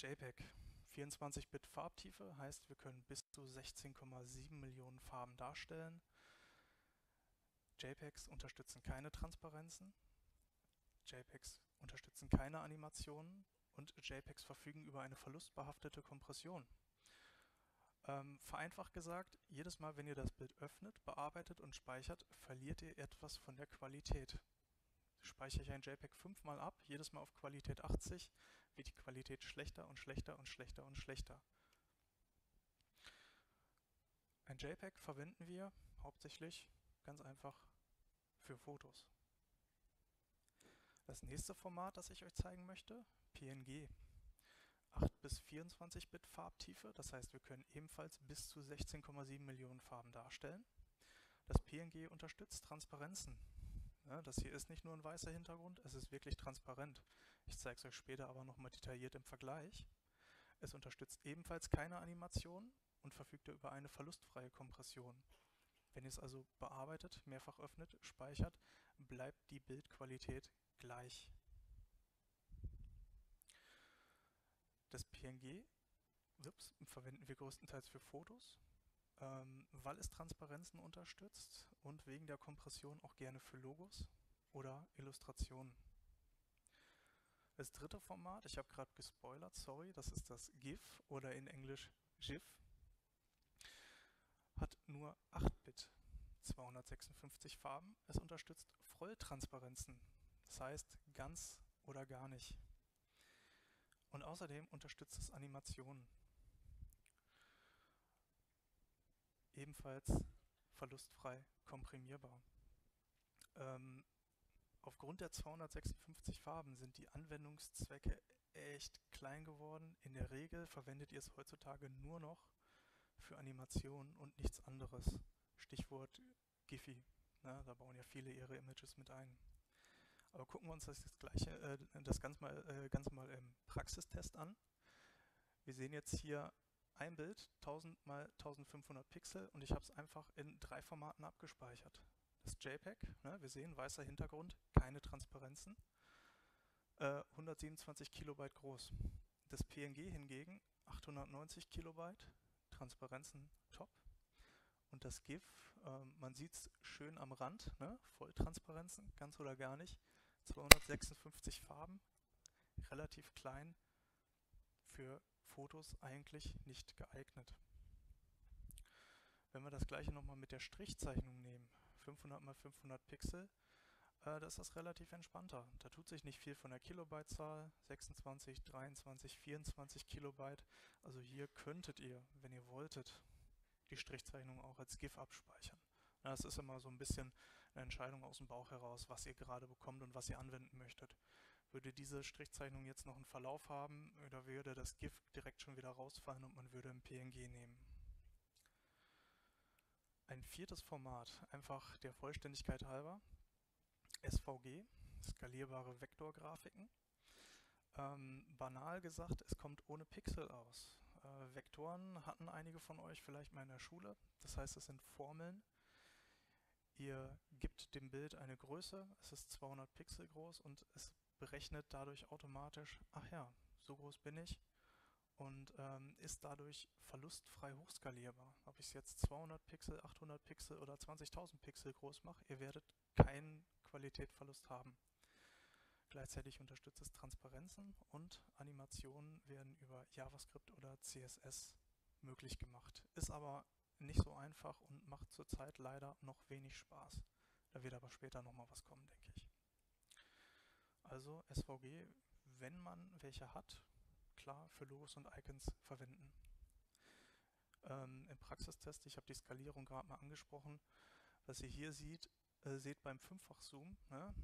JPEG 24-Bit Farbtiefe heißt, wir können bis zu 16,7 Millionen Farben darstellen. JPEGs unterstützen keine Transparenzen. JPEGs unterstützen keine Animationen und JPEGs verfügen über eine verlustbehaftete Kompression. Ähm, vereinfacht gesagt, jedes Mal, wenn ihr das Bild öffnet, bearbeitet und speichert, verliert ihr etwas von der Qualität. Speichere ich ein JPEG fünfmal ab, jedes Mal auf Qualität 80, wird die Qualität schlechter und schlechter und schlechter und schlechter. Ein JPEG verwenden wir hauptsächlich ganz einfach für Fotos. Das nächste Format, das ich euch zeigen möchte, PNG. 8 bis 24 Bit Farbtiefe, das heißt wir können ebenfalls bis zu 16,7 Millionen Farben darstellen. Das PNG unterstützt Transparenzen. Das hier ist nicht nur ein weißer Hintergrund, es ist wirklich transparent. Ich zeige es euch später aber nochmal detailliert im Vergleich. Es unterstützt ebenfalls keine Animation und verfügt über eine verlustfreie Kompression. Wenn ihr es also bearbeitet, mehrfach öffnet, speichert, bleibt die Bildqualität gleich. Das PNG ups, verwenden wir größtenteils für Fotos, ähm, weil es Transparenzen unterstützt und wegen der Kompression auch gerne für Logos oder Illustrationen. Das dritte Format, ich habe gerade gespoilert, sorry, das ist das GIF oder in Englisch GIF, hat nur 8-Bit, 256 Farben. Es unterstützt Volltransparenzen, das heißt ganz oder gar nicht. Und außerdem unterstützt es Animationen. Ebenfalls verlustfrei komprimierbar. Ähm, aufgrund der 256 Farben sind die Anwendungszwecke echt klein geworden. In der Regel verwendet ihr es heutzutage nur noch für Animationen und nichts anderes. Stichwort Giphy. Ne, da bauen ja viele ihre Images mit ein. Aber gucken wir uns das, gleiche, äh, das Ganze mal, äh, Ganze mal im Praxistest an. Wir sehen jetzt hier ein Bild, 1000 mal 1500 Pixel und ich habe es einfach in drei Formaten abgespeichert. Das JPEG, ne, wir sehen weißer Hintergrund, keine Transparenzen, äh, 127 Kilobyte groß. Das PNG hingegen 890 Kilobyte, Transparenzen top. Und das GIF, äh, man sieht es schön am Rand, ne, Volltransparenzen, ganz oder gar nicht, 256 Farben, relativ klein, für Fotos eigentlich nicht geeignet. Wenn wir das gleiche nochmal mit der Strichzeichnung nehmen, 500 x 500 Pixel, äh, das ist relativ entspannter. Da tut sich nicht viel von der Kilobyte-Zahl, 26, 23, 24 Kilobyte. Also hier könntet ihr, wenn ihr wolltet, die Strichzeichnung auch als GIF abspeichern. Das ist immer so ein bisschen eine Entscheidung aus dem Bauch heraus, was ihr gerade bekommt und was ihr anwenden möchtet. Würde diese Strichzeichnung jetzt noch einen Verlauf haben, oder würde das GIF direkt schon wieder rausfallen und man würde ein PNG nehmen. Ein viertes Format, einfach der Vollständigkeit halber, SVG, skalierbare Vektorgrafiken. Ähm, banal gesagt, es kommt ohne Pixel aus. Äh, Vektoren hatten einige von euch vielleicht mal in der Schule. Das heißt, es sind Formeln. Ihr gebt dem Bild eine Größe, es ist 200 Pixel groß und es berechnet dadurch automatisch, ach ja, so groß bin ich und ähm, ist dadurch verlustfrei hochskalierbar. Ob ich es jetzt 200 Pixel, 800 Pixel oder 20.000 Pixel groß mache, ihr werdet keinen Qualitätsverlust haben. Gleichzeitig unterstützt es Transparenzen und Animationen werden über JavaScript oder CSS möglich gemacht. Ist aber nicht so einfach und macht zurzeit leider noch wenig Spaß. Da wird aber später nochmal was kommen, denke ich. Also SVG, wenn man welche hat, klar für Logos und Icons verwenden. Ähm, Im Praxistest, ich habe die Skalierung gerade mal angesprochen, was ihr hier seht, äh, seht beim Fünffach-Zoom, ne,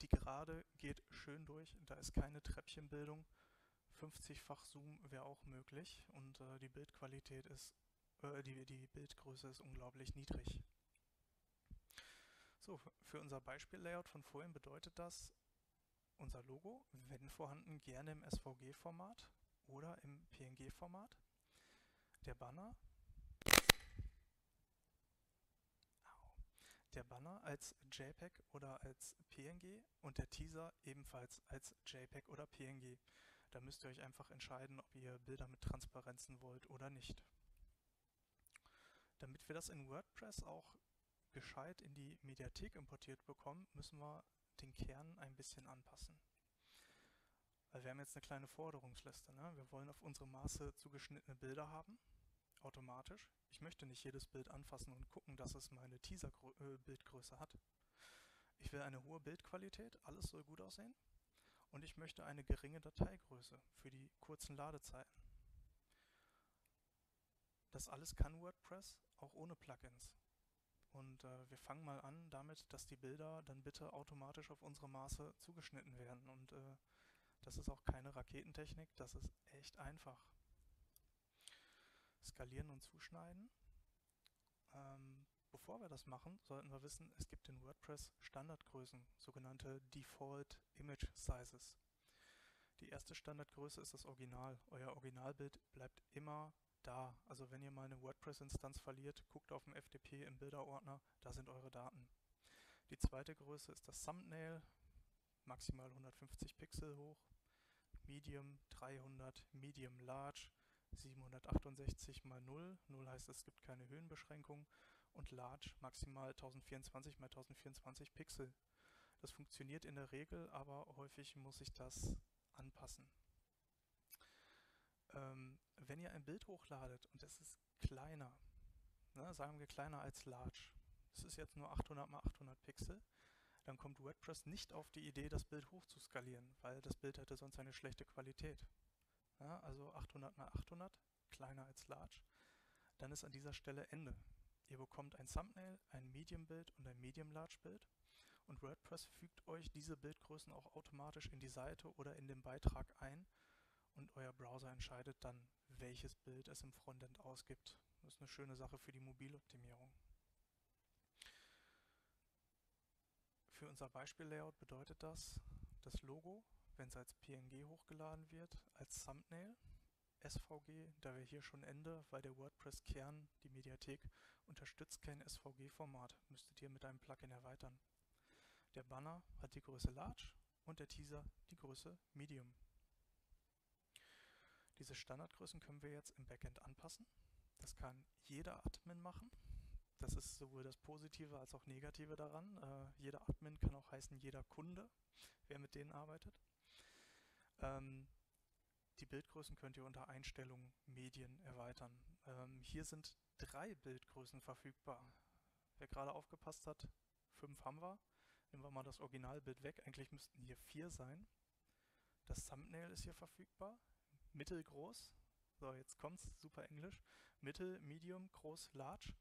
die Gerade geht schön durch, da ist keine Treppchenbildung. 50-fach Zoom wäre auch möglich und äh, die Bildqualität ist, äh, die, die Bildgröße ist unglaublich niedrig. So, für unser Beispiel-Layout von vorhin bedeutet das, unser Logo, wenn vorhanden, gerne im SVG-Format oder im PNG-Format. Der Banner der Banner als JPEG oder als PNG und der Teaser ebenfalls als JPEG oder PNG. Da müsst ihr euch einfach entscheiden, ob ihr Bilder mit Transparenzen wollt oder nicht. Damit wir das in WordPress auch gescheit in die Mediathek importiert bekommen, müssen wir den Kern ein bisschen anpassen. Weil wir haben jetzt eine kleine Forderungsliste. Ne? Wir wollen auf unsere Maße zugeschnittene Bilder haben, automatisch. Ich möchte nicht jedes Bild anfassen und gucken, dass es meine Teaser-Bildgröße äh, hat. Ich will eine hohe Bildqualität, alles soll gut aussehen. Und ich möchte eine geringe Dateigröße für die kurzen Ladezeiten. Das alles kann WordPress, auch ohne Plugins. Und äh, wir fangen mal an damit, dass die Bilder dann bitte automatisch auf unsere Maße zugeschnitten werden. Und äh, das ist auch keine Raketentechnik, das ist echt einfach. Skalieren und zuschneiden. Ähm, bevor wir das machen, sollten wir wissen, es gibt in WordPress Standardgrößen, sogenannte Default Image Sizes. Die erste Standardgröße ist das Original. Euer Originalbild bleibt immer da. Also wenn ihr mal eine WordPress-Instanz verliert, guckt auf dem FTP im Bilderordner, da sind eure Daten. Die zweite Größe ist das Thumbnail, maximal 150 Pixel hoch. Medium 300, Medium Large 768 x 0, 0 heißt es gibt keine Höhenbeschränkung und Large maximal 1024 x 1024 Pixel. Das funktioniert in der Regel, aber häufig muss ich das anpassen. Ähm, wenn ihr ein Bild hochladet und es ist kleiner, ne, sagen wir kleiner als Large, es ist jetzt nur 800 x 800 Pixel, dann kommt WordPress nicht auf die Idee, das Bild hochzuskalieren, weil das Bild hätte sonst eine schlechte Qualität. Ja, also 800 x 800, kleiner als Large. Dann ist an dieser Stelle Ende. Ihr bekommt ein Thumbnail, ein Medium-Bild und ein Medium-Large-Bild und WordPress fügt euch diese Bildgrößen auch automatisch in die Seite oder in den Beitrag ein und euer Browser entscheidet dann, welches Bild es im Frontend ausgibt. Das ist eine schöne Sache für die Mobiloptimierung. Für unser Beispiel-Layout bedeutet das, das Logo, wenn es als PNG hochgeladen wird, als Thumbnail, SVG, da wir hier schon Ende, weil der WordPress-Kern, die Mediathek, unterstützt kein SVG-Format, müsstet ihr mit einem Plugin erweitern. Der Banner hat die Größe Large und der Teaser die Größe Medium. Diese Standardgrößen können wir jetzt im Backend anpassen. Das kann jeder Admin machen. Das ist sowohl das Positive als auch Negative daran. Äh, jeder Admin kann auch heißen jeder Kunde, wer mit denen arbeitet. Ähm, die Bildgrößen könnt ihr unter Einstellungen Medien erweitern. Ähm, hier sind drei Bildgrößen verfügbar. Wer gerade aufgepasst hat, fünf haben wir. Nehmen wir mal das Originalbild weg. Eigentlich müssten hier vier sein. Das Thumbnail ist hier verfügbar. Mittelgroß. So, jetzt kommt's. Super Englisch. Mittel, Medium, Groß, Large.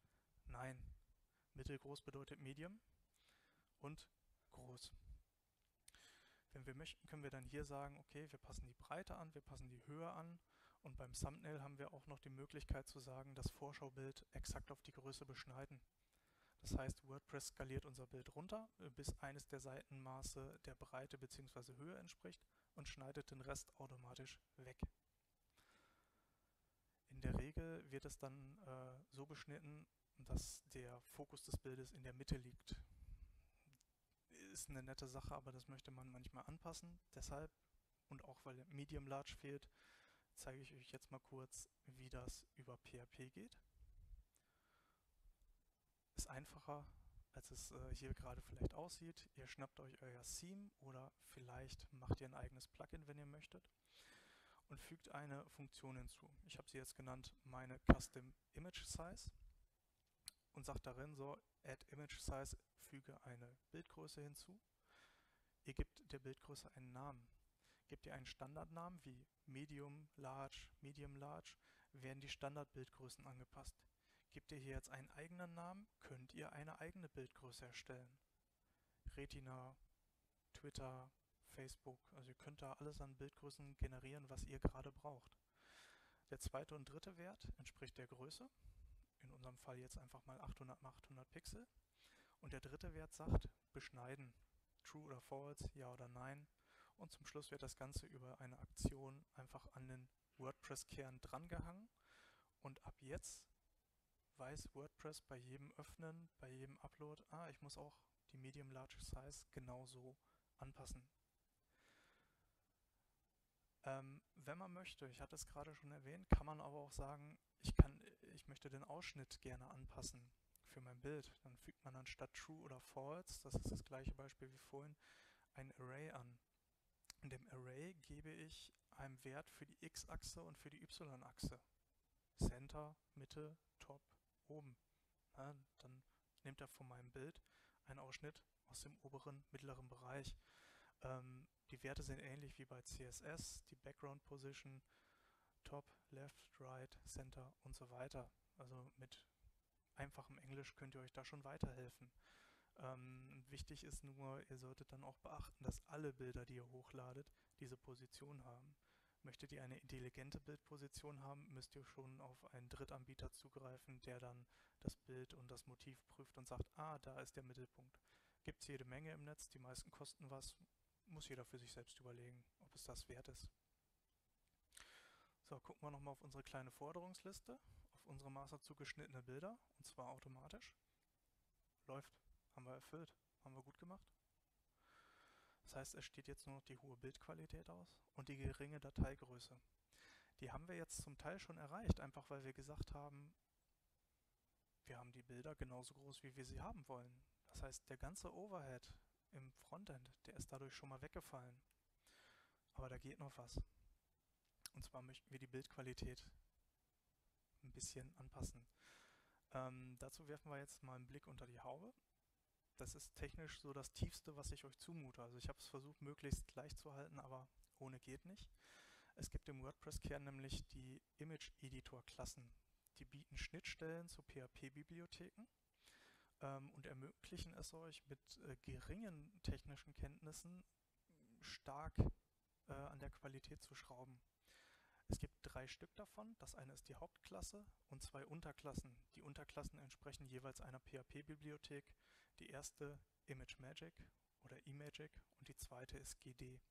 Nein. Mittelgroß bedeutet Medium und groß. Wenn wir möchten, können wir dann hier sagen, okay, wir passen die Breite an, wir passen die Höhe an und beim Thumbnail haben wir auch noch die Möglichkeit zu sagen, das Vorschaubild exakt auf die Größe beschneiden. Das heißt, WordPress skaliert unser Bild runter, äh, bis eines der Seitenmaße der Breite bzw. Höhe entspricht und schneidet den Rest automatisch weg. In der Regel wird es dann äh, so beschnitten, dass der Fokus des Bildes in der Mitte liegt. Ist eine nette Sache, aber das möchte man manchmal anpassen. Deshalb, und auch weil Medium Large fehlt, zeige ich euch jetzt mal kurz, wie das über PHP geht ist einfacher, als es äh, hier gerade vielleicht aussieht. Ihr schnappt euch euer Theme oder vielleicht macht ihr ein eigenes Plugin, wenn ihr möchtet und fügt eine Funktion hinzu. Ich habe sie jetzt genannt meine Custom Image Size und sagt darin so add image size füge eine Bildgröße hinzu. Ihr gebt der Bildgröße einen Namen. Gebt ihr einen Standardnamen wie Medium, Large, Medium, Large, werden die Standardbildgrößen angepasst. Gebt ihr hier jetzt einen eigenen Namen, könnt ihr eine eigene Bildgröße erstellen. Retina, Twitter, Facebook, also ihr könnt da alles an Bildgrößen generieren, was ihr gerade braucht. Der zweite und dritte Wert entspricht der Größe, in unserem Fall jetzt einfach mal 800 x 800 Pixel. Und der dritte Wert sagt, beschneiden, true oder false, ja oder nein. Und zum Schluss wird das Ganze über eine Aktion einfach an den WordPress-Kern drangehangen. Und ab jetzt weiß WordPress bei jedem Öffnen, bei jedem Upload, ah, ich muss auch die Medium Large Size genauso anpassen. Ähm, wenn man möchte, ich hatte es gerade schon erwähnt, kann man aber auch sagen, ich, kann, ich möchte den Ausschnitt gerne anpassen für mein Bild. Dann fügt man anstatt True oder False, das ist das gleiche Beispiel wie vorhin, ein Array an. In dem Array gebe ich einen Wert für die x-Achse und für die y-Achse. Center, Mitte, Top, oben. Ja, dann nimmt er von meinem Bild einen Ausschnitt aus dem oberen, mittleren Bereich. Ähm, die Werte sind ähnlich wie bei CSS, die Background Position, Top, Left, Right, Center und so weiter. Also mit einfachem Englisch könnt ihr euch da schon weiterhelfen. Ähm, wichtig ist nur, ihr solltet dann auch beachten, dass alle Bilder, die ihr hochladet, diese Position haben. Möchtet ihr eine intelligente Bildposition haben, müsst ihr schon auf einen Drittanbieter zugreifen, der dann das Bild und das Motiv prüft und sagt, ah, da ist der Mittelpunkt. Gibt es jede Menge im Netz, die meisten kosten was, muss jeder für sich selbst überlegen, ob es das wert ist. So, gucken wir nochmal auf unsere kleine Forderungsliste, auf unsere Master zugeschnittene Bilder, und zwar automatisch. Läuft, haben wir erfüllt, haben wir gut gemacht. Das heißt, es steht jetzt nur noch die hohe Bildqualität aus und die geringe Dateigröße. Die haben wir jetzt zum Teil schon erreicht, einfach weil wir gesagt haben, wir haben die Bilder genauso groß, wie wir sie haben wollen. Das heißt, der ganze Overhead im Frontend, der ist dadurch schon mal weggefallen. Aber da geht noch was. Und zwar möchten wir die Bildqualität ein bisschen anpassen. Ähm, dazu werfen wir jetzt mal einen Blick unter die Haube. Das ist technisch so das Tiefste, was ich euch zumute. Also ich habe es versucht, möglichst gleich zu halten, aber ohne geht nicht. Es gibt im WordPress-Kern nämlich die Image-Editor-Klassen. Die bieten Schnittstellen zu PHP-Bibliotheken ähm, und ermöglichen es euch mit äh, geringen technischen Kenntnissen stark äh, an der Qualität zu schrauben. Es gibt drei Stück davon. Das eine ist die Hauptklasse und zwei Unterklassen. Die Unterklassen entsprechen jeweils einer PHP-Bibliothek. Die erste ImageMagick oder eMagick und die zweite ist GD.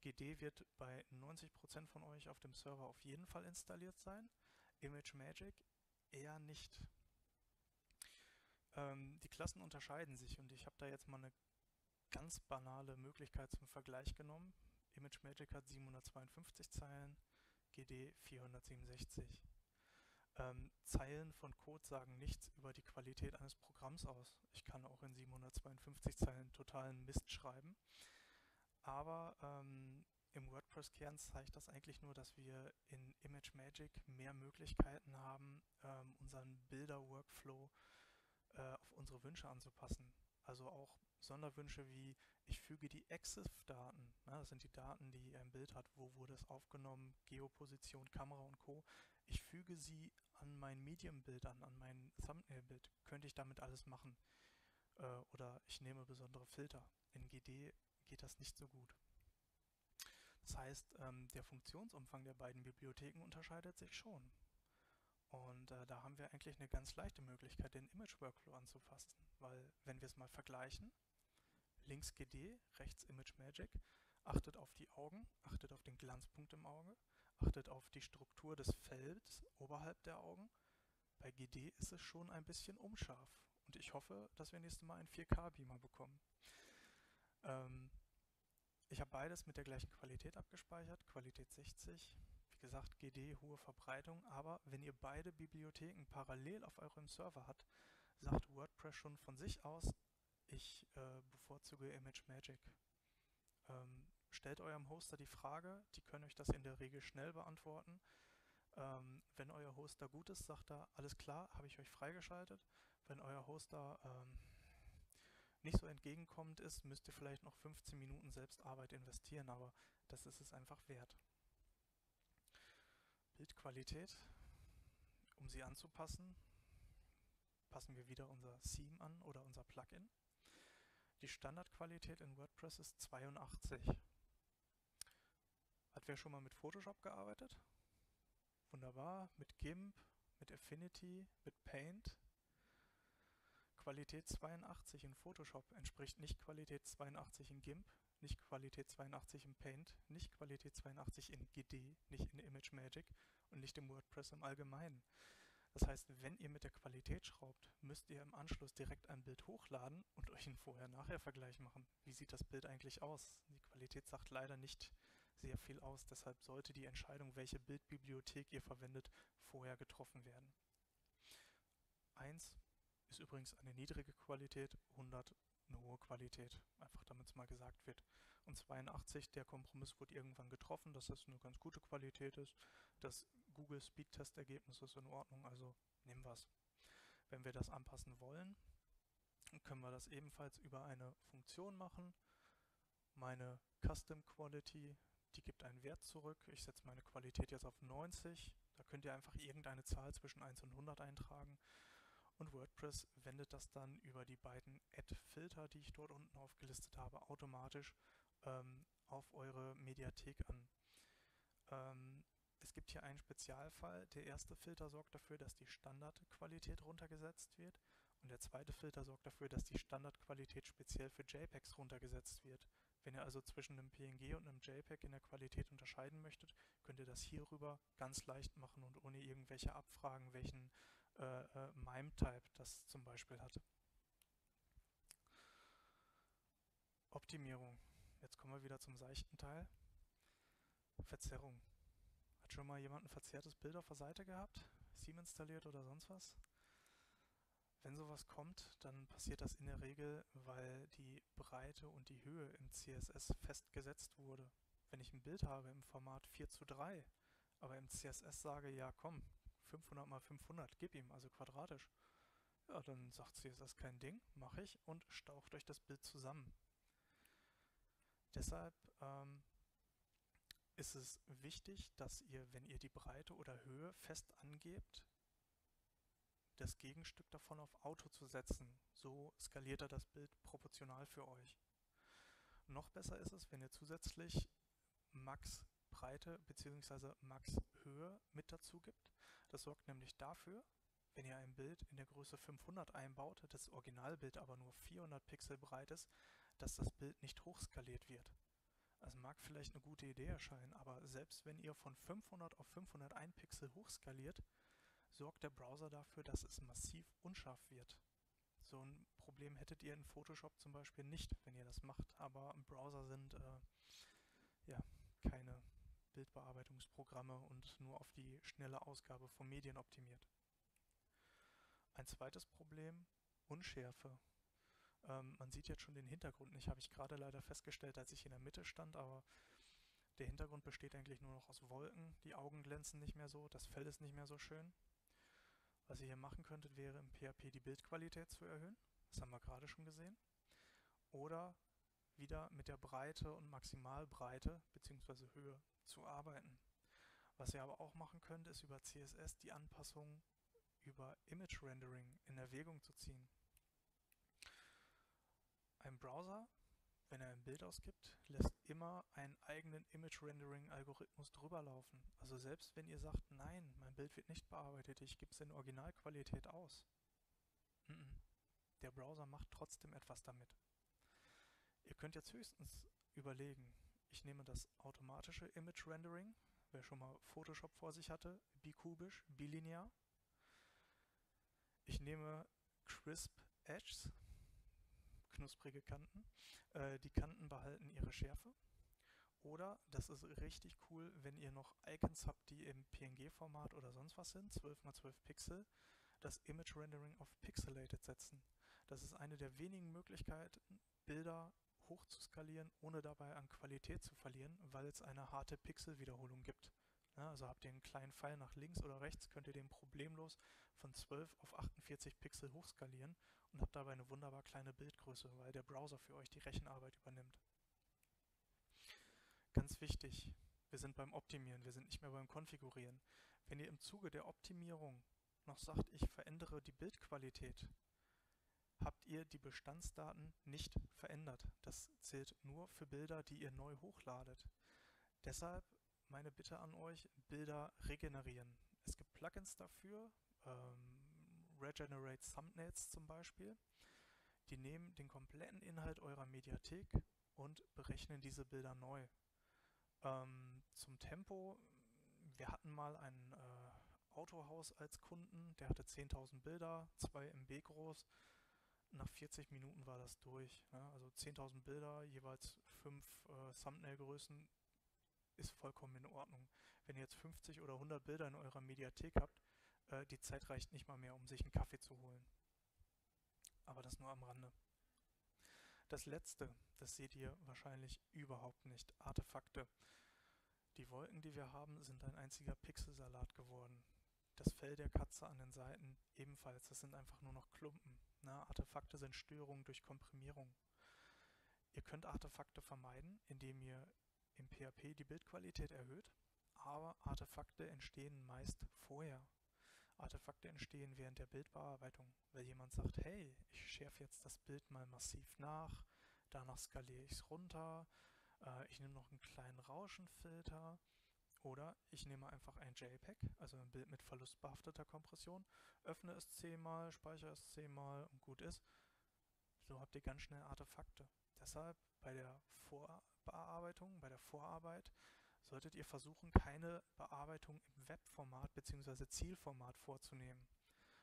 GD wird bei 90% von euch auf dem Server auf jeden Fall installiert sein. ImageMagick eher nicht. Ähm, die Klassen unterscheiden sich und ich habe da jetzt mal eine ganz banale Möglichkeit zum Vergleich genommen. ImageMagick hat 752 Zeilen, GD 467. Ähm, Zeilen von Code sagen nichts über die Qualität eines Programms aus. Ich kann auch in 752 Zeilen totalen Mist schreiben. Aber ähm, im WordPress-Kern zeigt das eigentlich nur, dass wir in ImageMagick mehr Möglichkeiten haben, ähm, unseren Bilder-Workflow äh, unsere Wünsche anzupassen. Also auch Sonderwünsche wie, ich füge die EXIF-Daten, ne, das sind die Daten, die ein Bild hat, wo wurde es aufgenommen, Geoposition, Kamera und Co. Ich füge sie an mein Medium-Bild an, an mein Thumbnail-Bild. Könnte ich damit alles machen. Äh, oder ich nehme besondere Filter. In GD geht das nicht so gut. Das heißt, ähm, der Funktionsumfang der beiden Bibliotheken unterscheidet sich schon. Und äh, da haben wir eigentlich eine ganz leichte Möglichkeit, den Image Workflow anzufassen. Weil, wenn wir es mal vergleichen, links GD, rechts Image Magic, achtet auf die Augen, achtet auf den Glanzpunkt im Auge, achtet auf die Struktur des Felds oberhalb der Augen. Bei GD ist es schon ein bisschen unscharf. Und ich hoffe, dass wir nächstes Mal einen 4K-Beamer bekommen. Ähm, ich habe beides mit der gleichen Qualität abgespeichert, Qualität 60 gesagt, GD, hohe Verbreitung, aber wenn ihr beide Bibliotheken parallel auf eurem Server habt, sagt WordPress schon von sich aus, ich äh, bevorzuge ImageMagick. Ähm, stellt eurem Hoster die Frage, die können euch das in der Regel schnell beantworten. Ähm, wenn euer Hoster gut ist, sagt er, alles klar, habe ich euch freigeschaltet. Wenn euer Hoster ähm, nicht so entgegenkommend ist, müsst ihr vielleicht noch 15 Minuten Selbstarbeit investieren, aber das ist es einfach wert. Bildqualität. Um sie anzupassen, passen wir wieder unser Theme an oder unser Plugin. Die Standardqualität in WordPress ist 82. Hat wer schon mal mit Photoshop gearbeitet? Wunderbar. Mit GIMP, mit Affinity, mit Paint. Qualität 82 in Photoshop entspricht nicht Qualität 82 in GIMP, nicht Qualität 82 im Paint, nicht Qualität 82 in GD, nicht in ImageMagick und nicht im WordPress im Allgemeinen. Das heißt, wenn ihr mit der Qualität schraubt, müsst ihr im Anschluss direkt ein Bild hochladen und euch einen Vorher-Nachher-Vergleich machen. Wie sieht das Bild eigentlich aus? Die Qualität sagt leider nicht, sehr viel aus. Deshalb sollte die Entscheidung, welche Bildbibliothek ihr verwendet, vorher getroffen werden. 1 ist übrigens eine niedrige Qualität, 100 eine hohe Qualität, einfach damit es mal gesagt wird. Und 82, der Kompromiss wurde irgendwann getroffen, dass das eine ganz gute Qualität ist. Das Google Speedtest-Ergebnis ist in Ordnung, also nehmen wir es. Wenn wir das anpassen wollen, können wir das ebenfalls über eine Funktion machen. Meine Custom Quality, die gibt einen Wert zurück. Ich setze meine Qualität jetzt auf 90. Da könnt ihr einfach irgendeine Zahl zwischen 1 und 100 eintragen. Und WordPress wendet das dann über die beiden Add-Filter, die ich dort unten aufgelistet habe, automatisch ähm, auf eure Mediathek an. Ähm, es gibt hier einen Spezialfall. Der erste Filter sorgt dafür, dass die Standardqualität runtergesetzt wird. Und der zweite Filter sorgt dafür, dass die Standardqualität speziell für JPEGs runtergesetzt wird. Wenn ihr also zwischen einem PNG und einem JPEG in der Qualität unterscheiden möchtet, könnt ihr das hierüber ganz leicht machen und ohne irgendwelche Abfragen, welchen äh, äh, MIME-Type das zum Beispiel hat. Optimierung. Jetzt kommen wir wieder zum seichten Teil. Verzerrung. Hat schon mal jemand ein verzerrtes Bild auf der Seite gehabt? Siemens installiert oder sonst was? Wenn sowas kommt, dann passiert das in der Regel, weil die Breite und die Höhe im CSS festgesetzt wurde. Wenn ich ein Bild habe im Format 4 zu 3, aber im CSS sage, ja komm, 500 mal 500, gib ihm, also quadratisch. Ja, dann sagt sie, das ist kein Ding, mache ich und staucht euch das Bild zusammen. Deshalb ähm, ist es wichtig, dass ihr, wenn ihr die Breite oder Höhe fest angebt, das Gegenstück davon auf Auto zu setzen. So skaliert er das Bild proportional für euch. Noch besser ist es, wenn ihr zusätzlich Max Breite bzw. Max Höhe mit dazu gibt. Das sorgt nämlich dafür, wenn ihr ein Bild in der Größe 500 einbaut, das Originalbild aber nur 400 Pixel breit ist, dass das Bild nicht hochskaliert wird. Das mag vielleicht eine gute Idee erscheinen, aber selbst wenn ihr von 500 auf 501 Pixel hochskaliert, sorgt der Browser dafür, dass es massiv unscharf wird. So ein Problem hättet ihr in Photoshop zum Beispiel nicht, wenn ihr das macht, aber im Browser sind äh, ja keine Bildbearbeitungsprogramme und nur auf die schnelle Ausgabe von Medien optimiert. Ein zweites Problem, Unschärfe. Ähm, man sieht jetzt schon den Hintergrund nicht, habe ich gerade leider festgestellt, als ich in der Mitte stand, aber der Hintergrund besteht eigentlich nur noch aus Wolken, die Augen glänzen nicht mehr so, das Fell ist nicht mehr so schön. Was ihr hier machen könntet, wäre im PHP die Bildqualität zu erhöhen, das haben wir gerade schon gesehen, oder wieder mit der Breite und Maximalbreite bzw. Höhe zu arbeiten. Was ihr aber auch machen könnt, ist über CSS die Anpassung über Image Rendering in Erwägung zu ziehen. Ein Browser, wenn er ein Bild ausgibt, lässt immer einen eigenen Image Rendering Algorithmus drüber laufen. Also selbst wenn ihr sagt, nein, mein Bild wird nicht bearbeitet, ich gebe es in Originalqualität aus. Der Browser macht trotzdem etwas damit. Ihr könnt jetzt höchstens überlegen, ich nehme das automatische Image Rendering, wer schon mal Photoshop vor sich hatte, bikubisch, bilinear. Ich nehme Crisp Edges, knusprige Kanten. Äh, die Kanten behalten ihre Schärfe. Oder, das ist richtig cool, wenn ihr noch Icons habt, die im PNG-Format oder sonst was sind, 12x12 Pixel, das Image Rendering auf Pixelated setzen. Das ist eine der wenigen Möglichkeiten, Bilder hoch zu skalieren, ohne dabei an Qualität zu verlieren, weil es eine harte Pixelwiederholung gibt. Ja, also habt ihr einen kleinen Pfeil nach links oder rechts, könnt ihr den problemlos von 12 auf 48 Pixel hochskalieren und habt dabei eine wunderbar kleine Bildgröße, weil der Browser für euch die Rechenarbeit übernimmt. Ganz wichtig, wir sind beim Optimieren, wir sind nicht mehr beim Konfigurieren. Wenn ihr im Zuge der Optimierung noch sagt, ich verändere die Bildqualität, habt ihr die Bestandsdaten nicht verändert. Das zählt nur für Bilder, die ihr neu hochladet. Deshalb meine Bitte an euch, Bilder regenerieren. Es gibt Plugins dafür, ähm, Regenerate Thumbnails zum Beispiel. Die nehmen den kompletten Inhalt eurer Mediathek und berechnen diese Bilder neu. Ähm, zum Tempo, wir hatten mal ein äh, Autohaus als Kunden, der hatte 10.000 Bilder, 2 MB groß nach 40 Minuten war das durch. Ja? Also 10.000 Bilder, jeweils 5 äh, Thumbnail-Größen. ist vollkommen in Ordnung. Wenn ihr jetzt 50 oder 100 Bilder in eurer Mediathek habt, äh, die Zeit reicht nicht mal mehr, um sich einen Kaffee zu holen. Aber das nur am Rande. Das letzte, das seht ihr wahrscheinlich überhaupt nicht. Artefakte. Die Wolken, die wir haben, sind ein einziger Pixelsalat geworden. Das Fell der Katze an den Seiten ebenfalls. Das sind einfach nur noch Klumpen. Ne? Artefakte sind Störungen durch Komprimierung. Ihr könnt Artefakte vermeiden, indem ihr im PHP die Bildqualität erhöht, aber Artefakte entstehen meist vorher. Artefakte entstehen während der Bildbearbeitung, weil jemand sagt, hey, ich schärfe jetzt das Bild mal massiv nach, danach skaliere ich es runter, äh, ich nehme noch einen kleinen Rauschenfilter oder ich nehme einfach ein JPEG, also ein Bild mit verlustbehafteter Kompression, öffne es zehnmal, speichere es zehnmal und gut ist. So habt ihr ganz schnell Artefakte. Deshalb bei der Vorbearbeitung, bei der Vorarbeit solltet ihr versuchen, keine Bearbeitung im Webformat bzw. Zielformat vorzunehmen.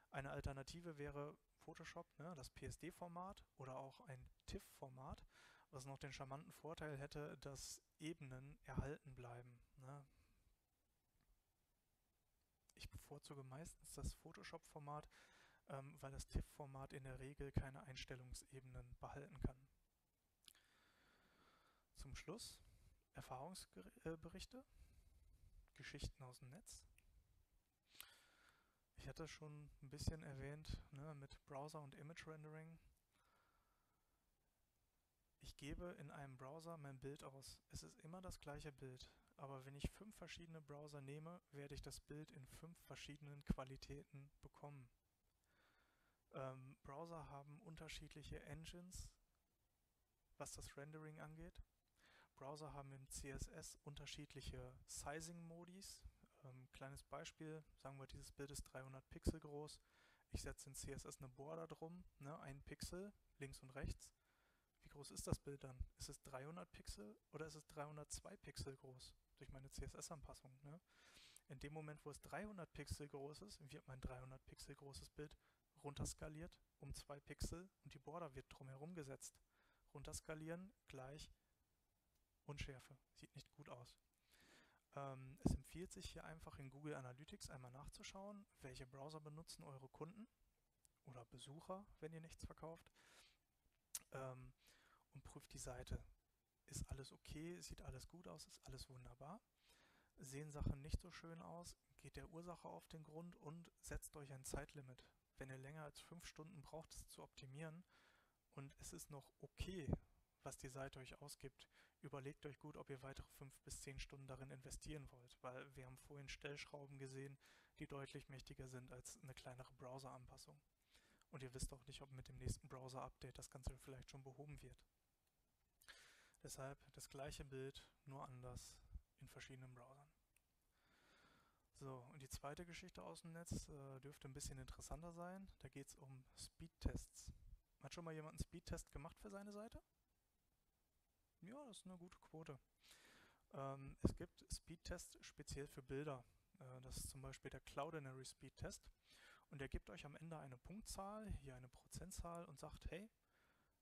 Eine Alternative wäre Photoshop, ne, das PSD-Format oder auch ein TIFF-Format, was noch den charmanten Vorteil hätte, dass Ebenen erhalten bleiben. Ne. Ich bevorzuge meistens das Photoshop-Format, ähm, weil das TIFF-Format in der Regel keine Einstellungsebenen behalten kann. Zum Schluss Erfahrungsberichte, Geschichten aus dem Netz. Ich hatte schon ein bisschen erwähnt ne, mit Browser und Image Rendering. Ich gebe in einem Browser mein Bild aus. Es ist immer das gleiche Bild, aber wenn ich fünf verschiedene Browser nehme, werde ich das Bild in fünf verschiedenen Qualitäten bekommen. Ähm, Browser haben unterschiedliche Engines, was das Rendering angeht. Browser haben im CSS unterschiedliche Sizing-Modis. Ähm, kleines Beispiel, sagen wir, dieses Bild ist 300 Pixel groß. Ich setze in CSS eine Border drum, ne, ein Pixel, links und rechts. Wie groß ist das Bild dann? Ist es 300 Pixel oder ist es 302 Pixel groß durch meine CSS-Anpassung? Ne? In dem Moment, wo es 300 Pixel groß ist, wird mein 300 Pixel großes Bild runterskaliert um 2 Pixel und die Border wird drumherum gesetzt. Runterskalieren gleich Unschärfe. Sieht nicht gut aus. Ähm, es empfiehlt sich hier einfach in Google Analytics einmal nachzuschauen, welche Browser benutzen eure Kunden oder Besucher, wenn ihr nichts verkauft. Ähm, und prüft die Seite. Ist alles okay? Sieht alles gut aus? Ist alles wunderbar? Sehen Sachen nicht so schön aus? Geht der Ursache auf den Grund und setzt euch ein Zeitlimit. Wenn ihr länger als fünf Stunden braucht, es zu optimieren und es ist noch okay, was die Seite euch ausgibt, überlegt euch gut, ob ihr weitere 5 bis 10 Stunden darin investieren wollt, weil wir haben vorhin Stellschrauben gesehen, die deutlich mächtiger sind als eine kleinere Browser-Anpassung. Und ihr wisst auch nicht, ob mit dem nächsten Browser-Update das Ganze vielleicht schon behoben wird. Deshalb das gleiche Bild, nur anders in verschiedenen Browsern. So, und die zweite Geschichte aus dem Netz äh, dürfte ein bisschen interessanter sein. Da geht es um Speedtests. Hat schon mal jemand einen Speedtest gemacht für seine Seite? Ja, das ist eine gute Quote. Ähm, es gibt Speedtests speziell für Bilder. Äh, das ist zum Beispiel der Cloudinary Speedtest. Und der gibt euch am Ende eine Punktzahl, hier eine Prozentzahl und sagt, hey,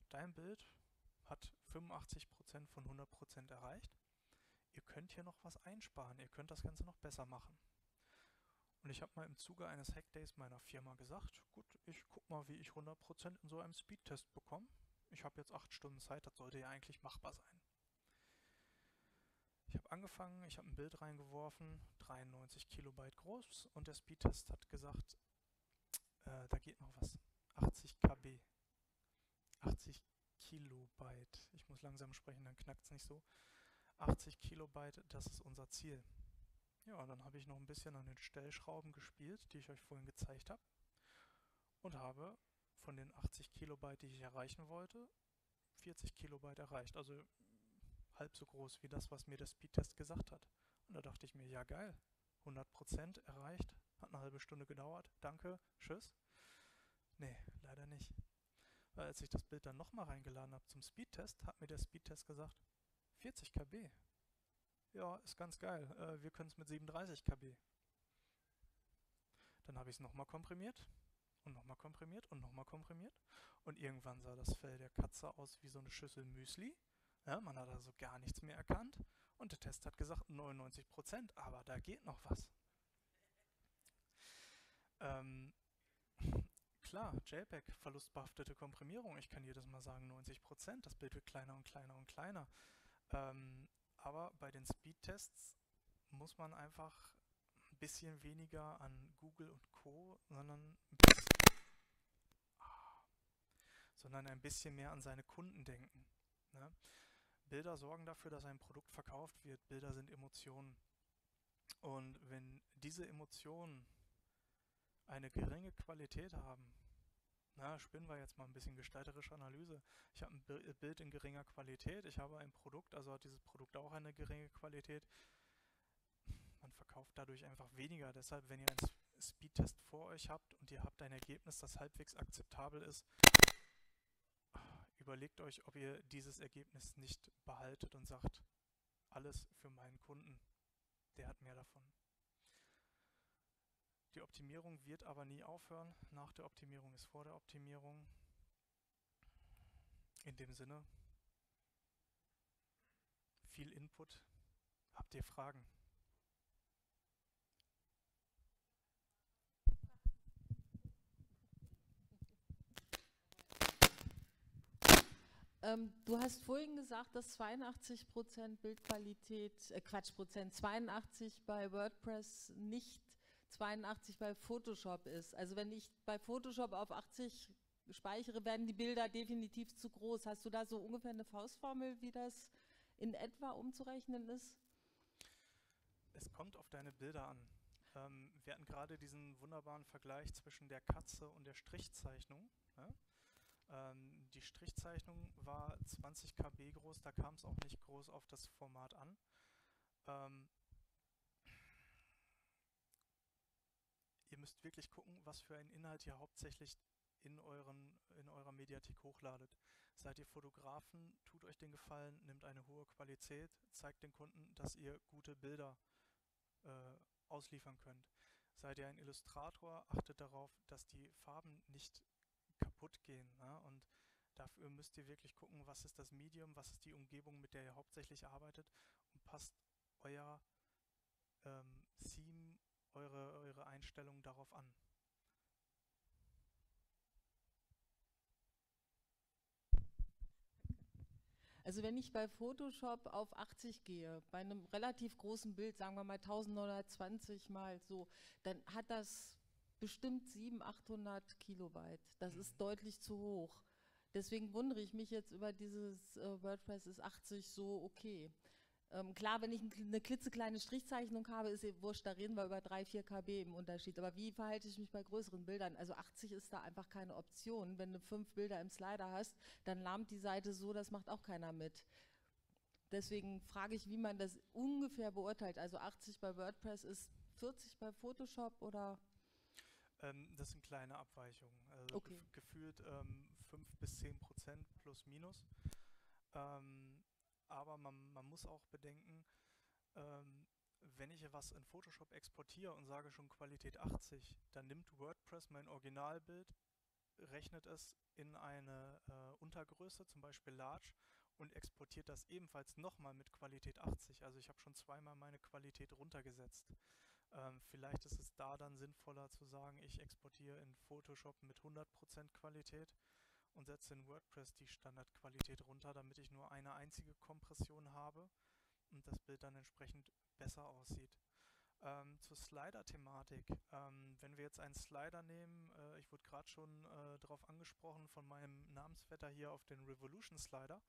dein Bild hat 85% von 100% erreicht. Ihr könnt hier noch was einsparen, ihr könnt das Ganze noch besser machen. Und ich habe mal im Zuge eines Hackdays meiner Firma gesagt, gut, ich guck mal, wie ich 100% in so einem Speedtest bekomme ich habe jetzt acht Stunden Zeit, das sollte ja eigentlich machbar sein. Ich habe angefangen, ich habe ein Bild reingeworfen, 93 Kilobyte groß und der Speedtest hat gesagt, äh, da geht noch was. 80 KB. 80 Kilobyte. Ich muss langsam sprechen, dann knackt es nicht so. 80 Kilobyte, das ist unser Ziel. Ja, dann habe ich noch ein bisschen an den Stellschrauben gespielt, die ich euch vorhin gezeigt habe. Und habe von den 80 Kilobyte, die ich erreichen wollte, 40 Kilobyte erreicht. Also halb so groß wie das, was mir der Speedtest gesagt hat. Und da dachte ich mir, ja geil, 100% erreicht, hat eine halbe Stunde gedauert, danke, tschüss. Nee, leider nicht. Weil als ich das Bild dann nochmal reingeladen habe zum Speedtest, hat mir der Speedtest gesagt, 40 KB. Ja, ist ganz geil, äh, wir können es mit 37 KB. Dann habe ich es nochmal komprimiert, und nochmal komprimiert und nochmal komprimiert. Und irgendwann sah das Fell der Katze aus wie so eine Schüssel Müsli. Ja, man hat also gar nichts mehr erkannt. Und der Test hat gesagt 99%, aber da geht noch was. Ähm, klar, JPEG, verlustbehaftete Komprimierung, ich kann jedes Mal sagen 90%, das Bild wird kleiner und kleiner und kleiner. Ähm, aber bei den Speedtests muss man einfach ein bisschen weniger an Google und Co., sondern ein bisschen, ah, sondern ein bisschen mehr an seine Kunden denken. Ne? Bilder sorgen dafür, dass ein Produkt verkauft wird. Bilder sind Emotionen. Und wenn diese Emotionen eine geringe Qualität haben, na, spinnen wir jetzt mal ein bisschen gestalterische Analyse. Ich habe ein Bild in geringer Qualität, ich habe ein Produkt, also hat dieses Produkt auch eine geringe Qualität. Man verkauft dadurch einfach weniger. Deshalb, wenn ihr einen Speedtest vor euch habt und ihr habt ein Ergebnis, das halbwegs akzeptabel ist, überlegt euch, ob ihr dieses Ergebnis nicht behaltet und sagt, alles für meinen Kunden, der hat mehr davon. Die Optimierung wird aber nie aufhören. Nach der Optimierung ist vor der Optimierung. In dem Sinne, viel Input. Habt ihr Fragen? Ähm, du hast vorhin gesagt, dass 82 Prozent Bildqualität, äh Quatsch, Prozent 82 bei WordPress nicht 82 bei Photoshop ist. Also wenn ich bei Photoshop auf 80 speichere, werden die Bilder definitiv zu groß. Hast du da so ungefähr eine Faustformel, wie das in etwa umzurechnen ist? Es kommt auf deine Bilder an. Ähm, wir hatten gerade diesen wunderbaren Vergleich zwischen der Katze und der Strichzeichnung. Ja? Ähm, die Strichzeichnung war 20 KB groß, da kam es auch nicht groß auf das Format an. Ähm, ihr müsst wirklich gucken, was für einen Inhalt ihr hauptsächlich in, euren, in eurer Mediathek hochladet. Seid ihr Fotografen, tut euch den Gefallen, nimmt eine hohe Qualität, zeigt den Kunden, dass ihr gute Bilder äh, ausliefern könnt. Seid ihr ein Illustrator, achtet darauf, dass die Farben nicht kaputt gehen. Ne? Und dafür müsst ihr wirklich gucken, was ist das Medium, was ist die Umgebung, mit der ihr hauptsächlich arbeitet und passt euer ähm, Theme eure, eure Einstellungen darauf an. Also wenn ich bei Photoshop auf 80 gehe, bei einem relativ großen Bild, sagen wir mal 1920 mal so, dann hat das bestimmt 700, 800 Kilobyte. Das mhm. ist deutlich zu hoch. Deswegen wundere ich mich jetzt über dieses äh, WordPress ist 80 so okay. Ähm, klar, wenn ich eine klitzekleine Strichzeichnung habe, ist eh wurscht, da reden wir über 3, 4 KB im Unterschied. Aber wie verhalte ich mich bei größeren Bildern? Also 80 ist da einfach keine Option. Wenn du fünf Bilder im Slider hast, dann lahmt die Seite so, das macht auch keiner mit. Deswegen frage ich, wie man das ungefähr beurteilt. Also 80 bei WordPress ist 40 bei Photoshop oder? Ähm, das sind kleine Abweichungen. Also okay. gefühlt ähm, 5 bis 10 Prozent plus minus. Ähm, aber man, man muss auch bedenken, ähm, wenn ich was in Photoshop exportiere und sage schon Qualität 80, dann nimmt WordPress mein Originalbild, rechnet es in eine äh, Untergröße, zum Beispiel Large, und exportiert das ebenfalls nochmal mit Qualität 80. Also ich habe schon zweimal meine Qualität runtergesetzt. Ähm, vielleicht ist es da dann sinnvoller zu sagen, ich exportiere in Photoshop mit 100% Qualität und setze in WordPress die Standardqualität runter, damit ich nur eine einzige Kompression habe und das Bild dann entsprechend besser aussieht. Ähm, zur Slider-Thematik. Ähm, wenn wir jetzt einen Slider nehmen, äh, ich wurde gerade schon äh, darauf angesprochen von meinem Namensvetter hier auf den Revolution Slider.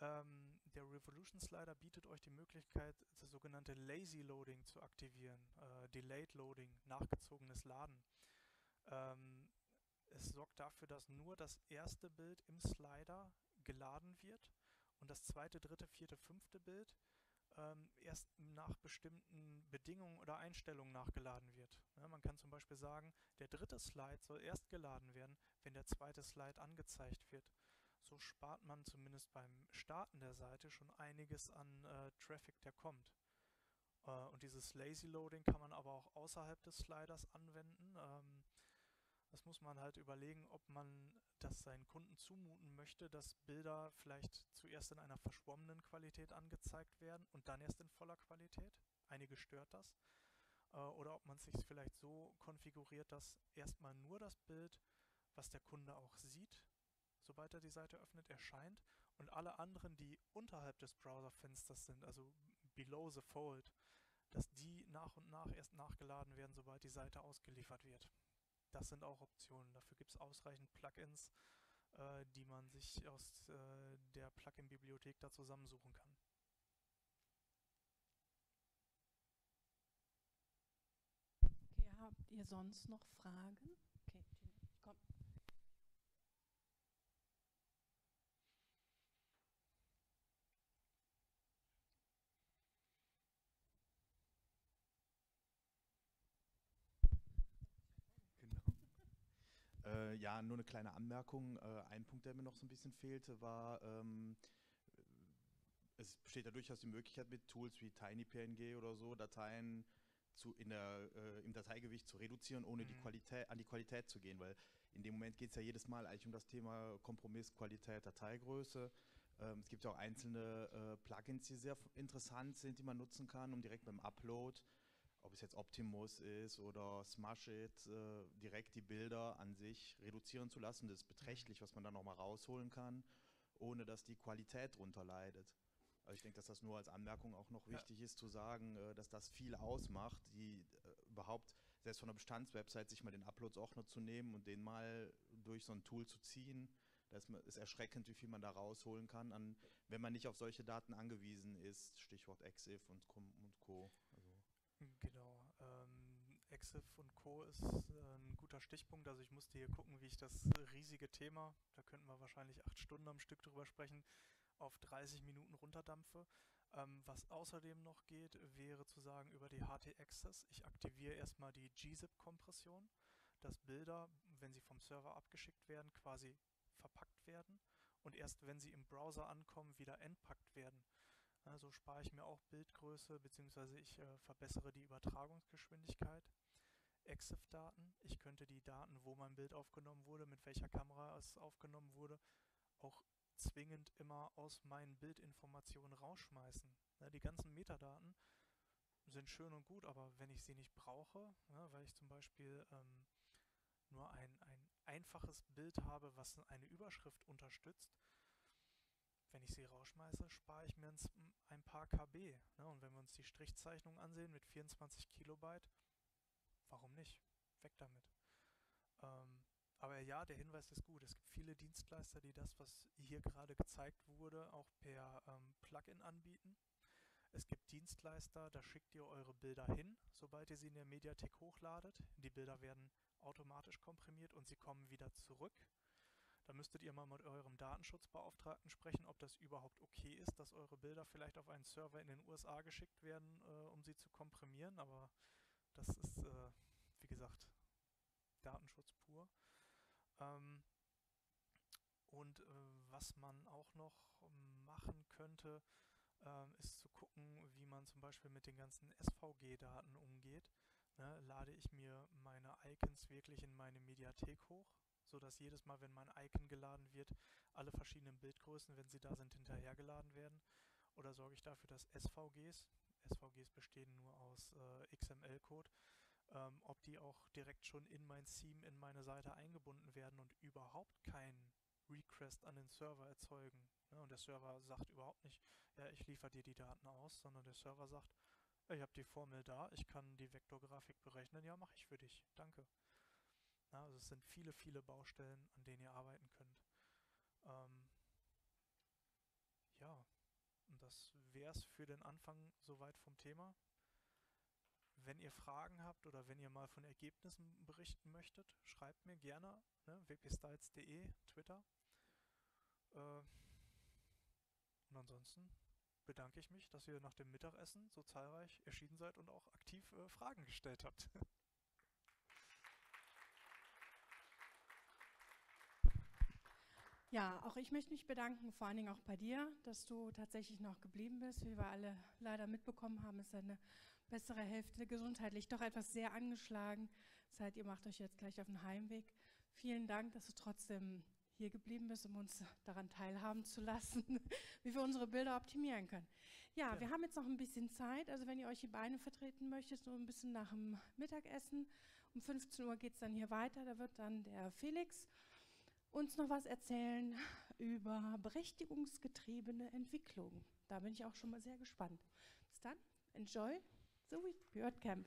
Ähm, der Revolution Slider bietet euch die Möglichkeit, das sogenannte Lazy Loading zu aktivieren. Äh, Delayed Loading, nachgezogenes Laden. Ähm, es sorgt dafür, dass nur das erste Bild im Slider geladen wird und das zweite, dritte, vierte, fünfte Bild ähm, erst nach bestimmten Bedingungen oder Einstellungen nachgeladen wird. Ja, man kann zum Beispiel sagen, der dritte Slide soll erst geladen werden, wenn der zweite Slide angezeigt wird. So spart man zumindest beim Starten der Seite schon einiges an äh, Traffic, der kommt. Äh, und dieses Lazy Loading kann man aber auch außerhalb des Sliders anwenden. Ähm, Das muss man halt überlegen, ob man das seinen Kunden zumuten möchte, dass Bilder vielleicht zuerst in einer verschwommenen Qualität angezeigt werden und dann erst in voller Qualität. Einige stört das. Äh, oder ob man es sich vielleicht so konfiguriert, dass erstmal nur das Bild, was der Kunde auch sieht, sobald er die Seite öffnet, erscheint und alle anderen, die unterhalb des Browserfensters sind, also below the fold, dass die nach und nach erst nachgeladen werden, sobald die Seite ausgeliefert wird. Das sind auch Optionen. Dafür gibt es ausreichend Plugins, äh, die man sich aus äh, der Plugin-Bibliothek da zusammensuchen kann. Habt ihr sonst noch Fragen? Okay, komm. Äh, ja, nur eine kleine Anmerkung. Äh, ein Punkt, der mir noch so ein bisschen fehlte, war, ähm, es besteht ja durchaus die Möglichkeit mit Tools wie TinyPNG oder so, Dateien zu, in der, äh, im Dateigewicht zu reduzieren, ohne mhm. die Qualität, an die Qualität zu gehen, weil in dem Moment geht es ja jedes Mal eigentlich um das Thema Kompromiss, Qualität, Dateigröße. Ähm, es gibt ja auch einzelne äh, Plugins, die sehr interessant sind, die man nutzen kann, um direkt beim Upload ob es jetzt Optimus ist oder Smashit, äh, direkt die Bilder an sich reduzieren zu lassen. Das ist beträchtlich, was man da nochmal rausholen kann, ohne dass die Qualität drunter leidet. Also ich denke, dass das nur als Anmerkung auch noch wichtig ja. ist zu sagen, äh, dass das viel ausmacht, die äh, überhaupt selbst von einer Bestandswebsite sich mal den Uploads-Ordner zu nehmen und den mal durch so ein Tool zu ziehen. Das ist erschreckend, wie viel man da rausholen kann, an, wenn man nicht auf solche Daten angewiesen ist. Stichwort EXIF und Co. Genau. Exif und Co. ist äh, ein guter Stichpunkt. Also ich musste hier gucken, wie ich das riesige Thema, da könnten wir wahrscheinlich acht Stunden am Stück drüber sprechen, auf 30 Minuten runterdampfe. Ähm, was außerdem noch geht, wäre zu sagen über die HT-Access, ich aktiviere erstmal die gzip-Kompression, dass Bilder, wenn sie vom Server abgeschickt werden, quasi verpackt werden und erst wenn sie im Browser ankommen, wieder entpackt werden. Ja, so spare ich mir auch Bildgröße bzw. ich äh, verbessere die Übertragungsgeschwindigkeit. EXIF-Daten, ich könnte die Daten, wo mein Bild aufgenommen wurde, mit welcher Kamera es aufgenommen wurde, auch zwingend immer aus meinen Bildinformationen rausschmeißen. Ja, die ganzen Metadaten sind schön und gut, aber wenn ich sie nicht brauche, ja, weil ich zum Beispiel ähm, nur ein, ein einfaches Bild habe, was eine Überschrift unterstützt, wenn ich sie rausschmeiße, spare ich mir ein paar KB. Ne? Und wenn wir uns die Strichzeichnung ansehen mit 24 Kilobyte, warum nicht? Weg damit. Ähm, aber ja, der Hinweis ist gut. Es gibt viele Dienstleister, die das, was hier gerade gezeigt wurde, auch per ähm, Plugin anbieten. Es gibt Dienstleister, da schickt ihr eure Bilder hin, sobald ihr sie in der Mediathek hochladet. Die Bilder werden automatisch komprimiert und sie kommen wieder zurück. Da müsstet ihr mal mit eurem Datenschutzbeauftragten sprechen, ob das überhaupt okay ist, dass eure Bilder vielleicht auf einen Server in den USA geschickt werden, äh, um sie zu komprimieren. Aber das ist, äh, wie gesagt, Datenschutz pur. Ähm, und äh, was man auch noch machen könnte, ähm, ist zu gucken, wie man zum Beispiel mit den ganzen SVG-Daten umgeht. Ne, lade ich mir meine Icons wirklich in meine Mediathek hoch, sodass jedes Mal, wenn mein Icon geladen wird, alle verschiedenen Bildgrößen, wenn sie da sind, hinterhergeladen werden? Oder sorge ich dafür, dass SVGs, SVGs bestehen nur aus äh, XML-Code, ähm, ob die auch direkt schon in mein Theme, in meine Seite eingebunden werden und überhaupt keinen Request an den Server erzeugen. Ne? Und der Server sagt überhaupt nicht, ja, ich liefere dir die Daten aus, sondern der Server sagt, ich habe die Formel da, ich kann die Vektorgrafik berechnen, ja, mache ich für dich, danke. Na, also es sind viele, viele Baustellen, an denen ihr arbeiten könnt. Ähm, ja, und das wäre es für den Anfang soweit vom Thema. Wenn ihr Fragen habt oder wenn ihr mal von Ergebnissen berichten möchtet, schreibt mir gerne, ne, wpstyles.de, Twitter. Äh, und ansonsten bedanke ich mich, dass ihr nach dem Mittagessen so zahlreich erschienen seid und auch aktiv äh, Fragen gestellt habt. Ja, auch ich möchte mich bedanken, vor allen Dingen auch bei dir, dass du tatsächlich noch geblieben bist. Wie wir alle leider mitbekommen haben, ist deine bessere Hälfte gesundheitlich doch etwas sehr angeschlagen. Das heißt, ihr macht euch jetzt gleich auf den Heimweg. Vielen Dank, dass du trotzdem hier geblieben bist, um uns daran teilhaben zu lassen, wie wir unsere Bilder optimieren können. Ja, Ja. wir haben jetzt noch ein bisschen Zeit. Also wenn ihr euch die Beine vertreten möchtet, so ein bisschen nach dem Mittagessen. Um 15 Uhr geht es dann hier weiter. Da wird dann der Felix uns noch was erzählen über berechtigungsgetriebene Entwicklung. Da bin ich auch schon mal sehr gespannt. Bis dann, enjoy the Week Camp.